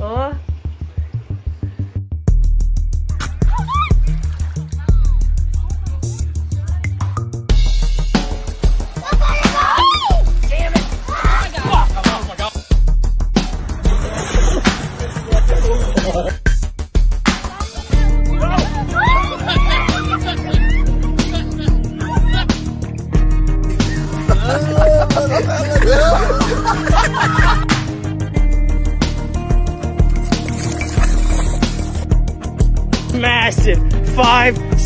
Oh.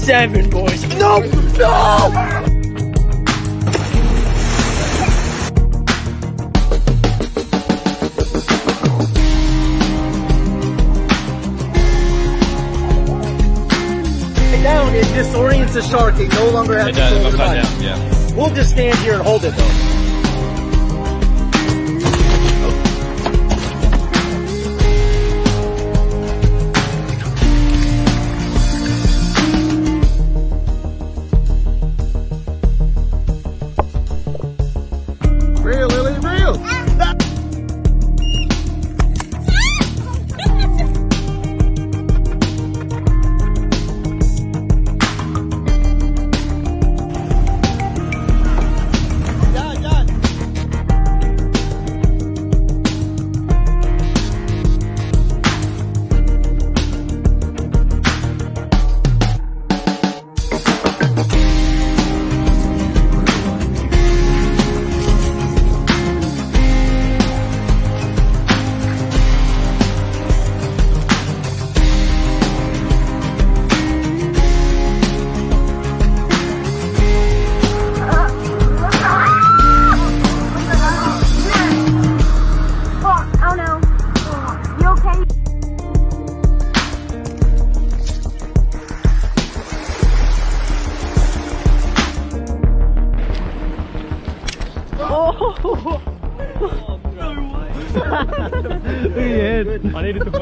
Seven boys. No, no. Down, it disorients the shark. They no longer have It does, control of the upside down, yeah. We'll just stand here and hold it though. I needed to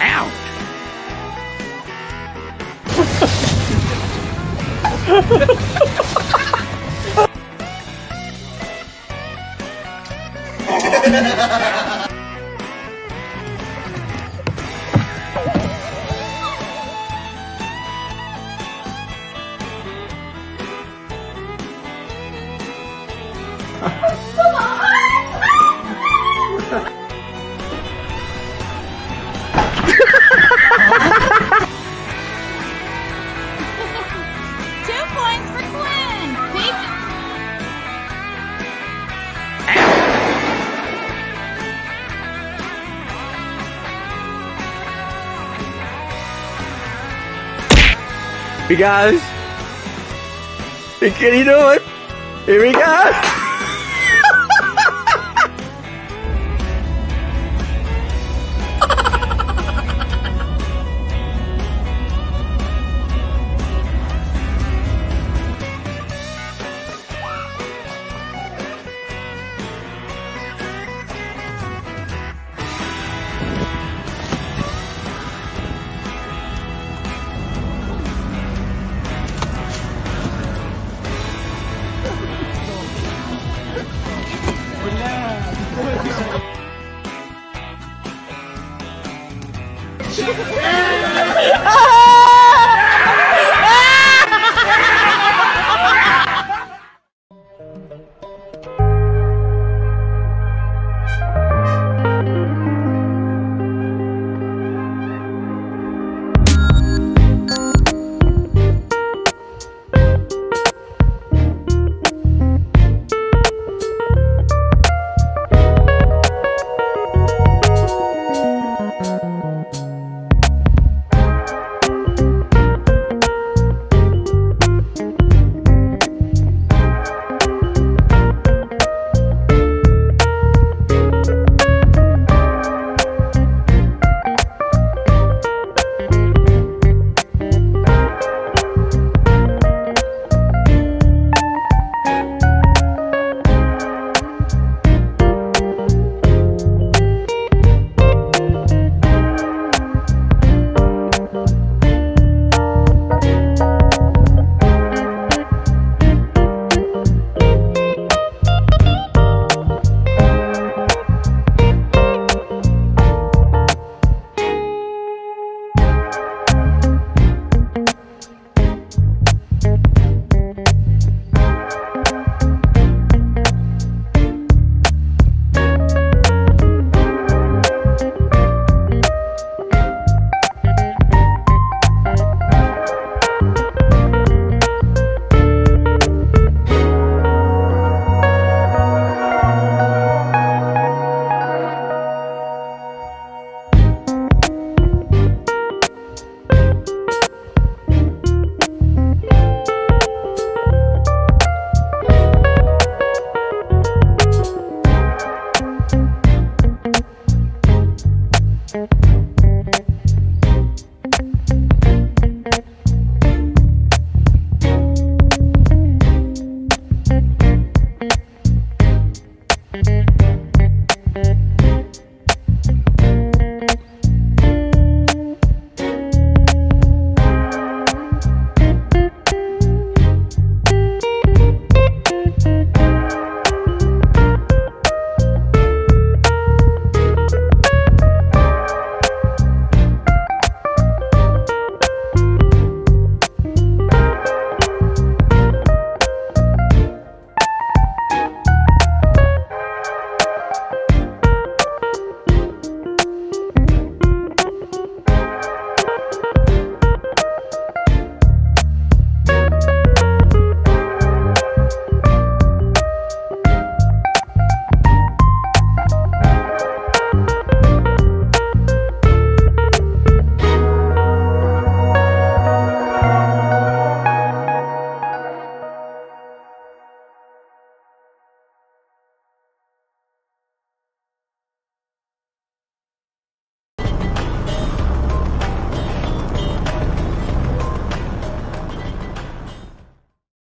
Out! Two Guys! Can you do it? Here we go!